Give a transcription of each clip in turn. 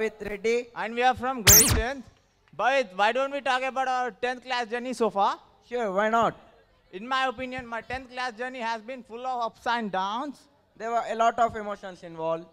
with Reddy. and we are from grade 10th. But why don't we talk about our 10th class journey so far? Sure, why not? In my opinion, my 10th class journey has been full of ups and downs. There were a lot of emotions involved.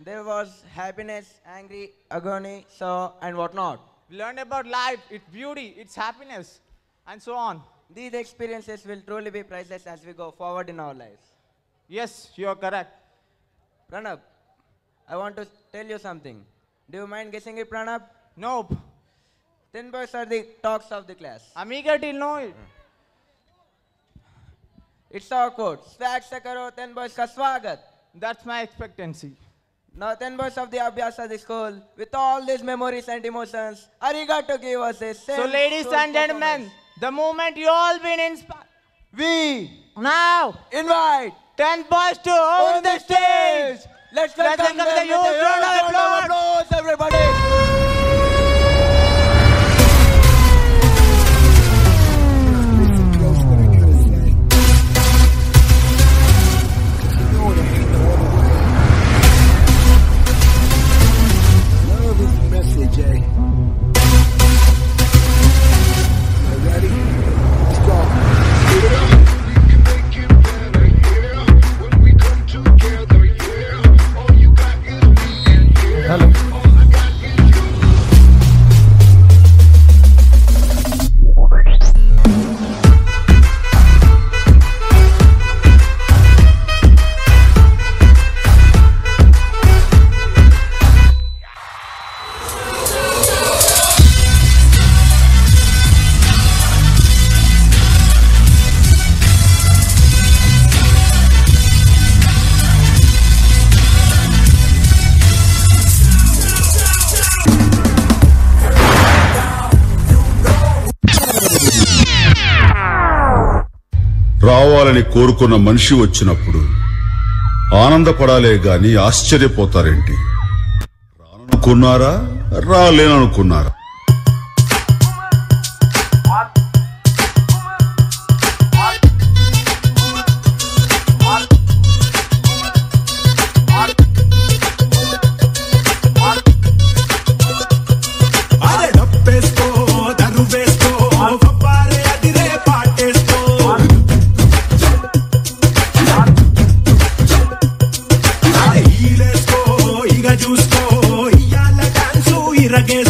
There was happiness, angry, agony, so and whatnot. We learned about life, its beauty, its happiness, and so on. These experiences will truly be priceless as we go forward in our lives. Yes, you are correct. Pranab, I want to tell you something. Do you mind guessing it, Pranab? Nope. Ten boys are the talks of the class. I'm eager to know it. Hmm. It's our quote. Swag se karo, ten boys ka swagat. That's my expectancy. Now, ten boys of the Abhyasa the school, with all these memories and emotions, are eager to give us a So, ladies and gentlemen, the moment you all been inspired. we Now, invite 10 boys to own the stage. Let's Let's welcome welcome them the youth round of huge round of applause. రావాలని కోరుకున్న మనిషి వచ్చినప్పుడు ఆనందపడాలే గాని ఆశ్చర్యపోతారేంటి? రాననుకున్నారా? రాలేననుకున్నారా? birra que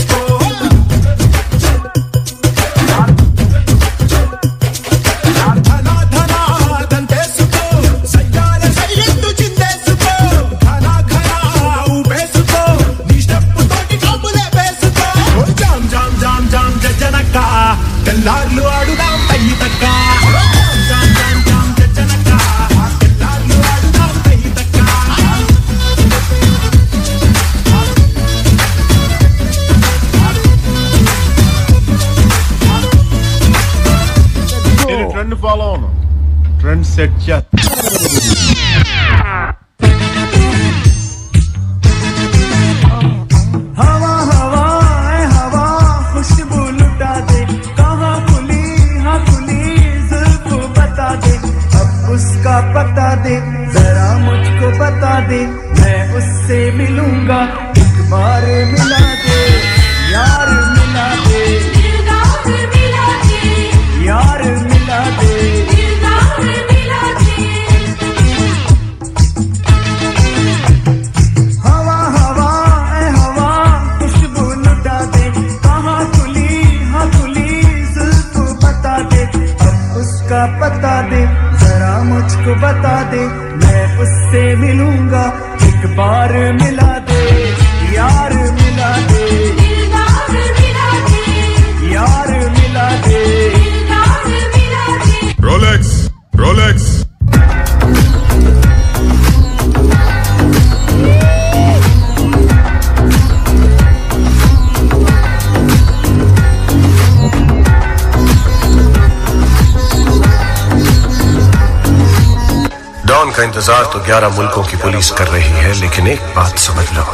दे। अब उसका पता दे जरा मुझको बता दे। हार मिला का इंतज़ार तो 11 मुल्कों की पुलिस कर रही है, लेकिन एक बात समझ लो।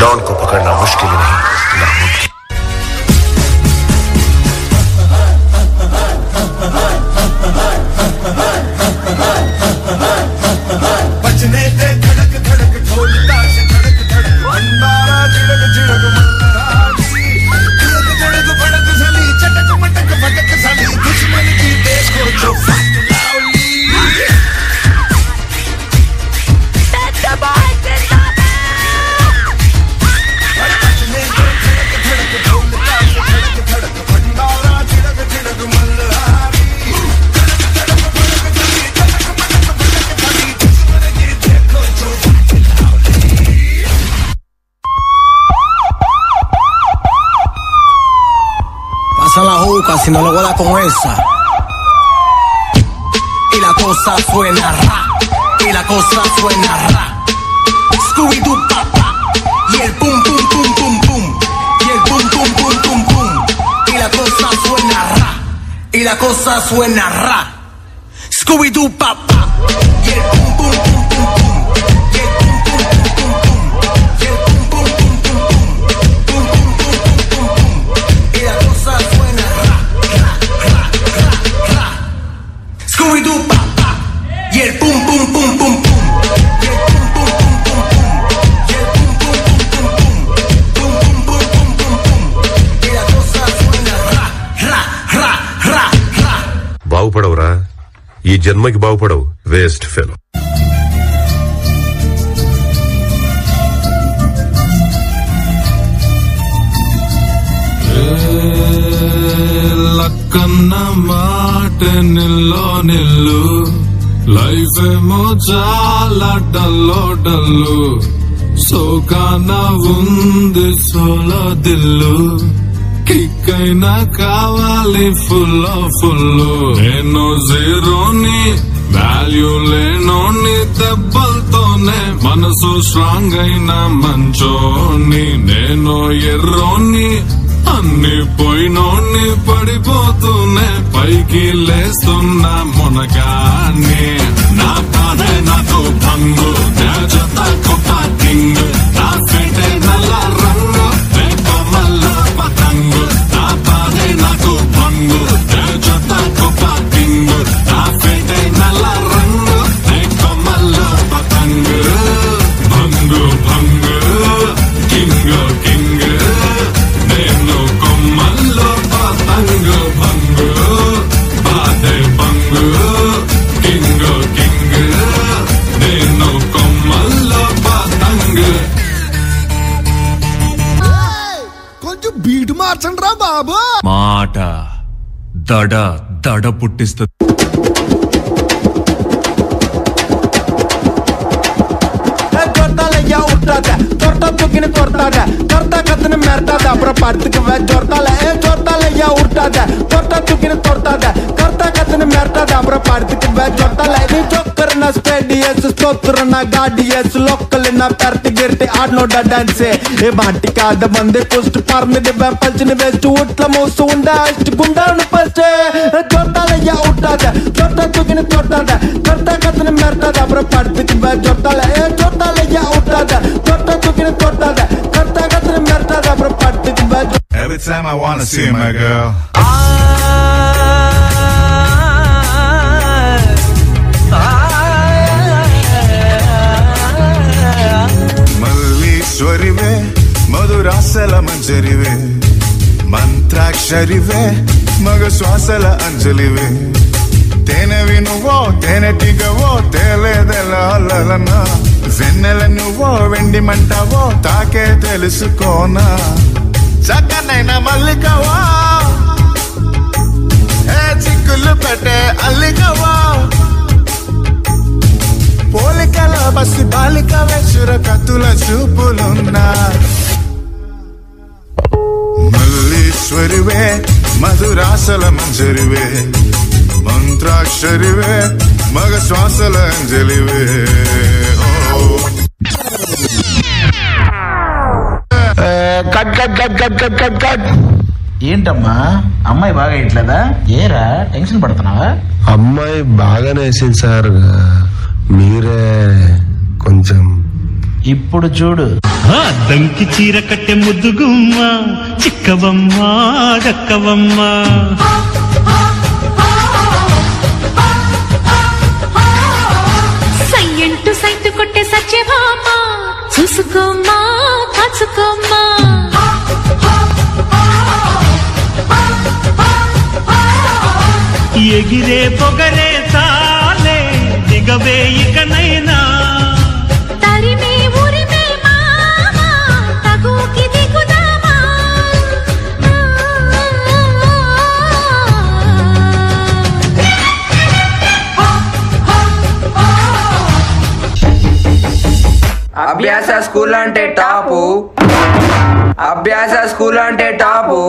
डॉन को पकड़ना मुश्किल नहीं नामुमकिन बचने धड़क धड़क धड़क धड़क। Si no lo goda con esa. Y la cosa suena ra, y la cosa suena ra. Scooby-Doo papá, y el pum pum pum pum pum, y el pum pum pum pum pum. Y la cosa suena ra, y la cosa suena ra. Scooby-Doo papá, ఈ జన్మకి బాగుపడవు. Waste fellow. Lakkanna మాట నిల్లో నిల్లు. Life ఏమో చాలా డల్లో dull. సోకాన ఉంది solo దిల్లు. Kick కావాలి ఫుల్ ఫుల్ నేను జీరోని వాల్యూ లేనోని దెబ్బలతోనే మనసు స్ట్రాంగ్ అయిన మంచోని. నేను ఎర్రోని అన్ని పోయినోని పడిపోతూనే పైకి లేస్తున్న మునగాన్ని. దడ దడ పుట్టిస్తుంది కొడతాడ కొడతా కత్తిని మెరతాడ అప్పుడు పడుతుకు జొరతాల ఏ జొరత ಕೈಯ ಹುಟ್ಟಾದ ತೊರ್ತ ತುಕಿನ ತೊಡ್ತಾದ ಕರ್ತ ಕತನ ಮೆರ್ತದ ಅಬ್ರ ಪಾಡ್ತಿಕ್ ಬೇ ಚೊಟ್ಟಲ ಇದು ಚೊಕ್ಕರನ ಸ್ಪೇಡಿಯಸ್ ಸ್ತೋತ್ರನ ಗಾಡಿಯಸ್ ಲೊಕ್ಕಲಿನ ಪೆರ್ತಿ ಗಿರ್ತಿ ಆಡ್ನೋಡ ಡ್ಯಾನ್ಸೆ ಏ ಬಾಟಿಕಾದ ಬಂದೆ ಪುಸ್ಟ್ ಪರ್ನಿದೆ ಬೇ ಪಲ್ಚಿನ ವೇಸ್ಟ್ ಉಟ್ಲ ಮೂಸು ಉಂಡ ಅಷ್ಟು ಗುಂಡಾಣ ಪಸ್ಟೆ ಚೊಟ್ಟಲಯ್ಯ ಹುಟ್ಟಾದ ತೊರ್ತ ತುಕಿನ ತೊಡ್ತಾದ ಕರ್ತ ಕತನ ಮೆರ್ತದ ಅಬ್ರ ಪಾಡ್ತಿಕ್ ಬೇ ಚೊಟ್ಟಲ ಏ ಚೊಟ್ಟಲಯ್ಯ ಹುಟ್ಟಾದ ತೊರ್ತ ತುಕಿನ ತೊಡ್ತಾದ Every time I wanna see my girl. మల్లీశ్వరివే మధురాసల మంజరివే మంత్రాక్షరివే మగ శ్వాసల అంజలివే తేనెవి నువ్వో తేనెటిగవో తేలేదెలనా వెన్నెల నువ్వో వెండి మంటవో తాకే తెలుసుకోనా. చక్కనైన మల్లికవా? ఏ చిక్కులు పెట్టే అల్లికవా? పోలికల బస్సి బాలిక సురకతుల కత్తుల చూపులున్నా. మల్లీశ్వరివే మధురాసల మంజరివే మంత్రాక్షరివే మగ శ్వాసల అంజలివే. ఏంటమ్మా? అమ్మాయి బాగా ఇట్లేదా? ఏరా? టెన్షన్ పడుతున్నావా? అమ్మాయి బాగానే వేసింది సార్. మీరే కొంచెం ఇప్పుడు చూడు. దంకి చీర కట్టె ముద్దుగుమ్మ చిక్కవమ్మ దక్కవమ్మ. ఎగిరే పొగరే చాలే దిగవే ఇకనైనా. తరిమే ఉరిమే మామ తగుకి దిగుదామా? అభ్యాస స్కూల్ అంటే టాపు. అభ్యాస స్కూల్ అంటే టాపు.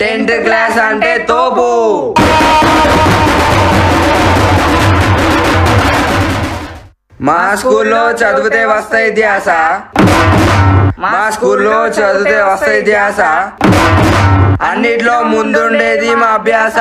టెన్త్ క్లాస్ అంటే తోపు. మా స్కూల్లో చదివితే వస్తాయి ధ్యాస మా స్కూల్లో చదివితే వస్తాయి ధ్యాస అన్నిట్లో ముందుండేది మా అభ్యాస.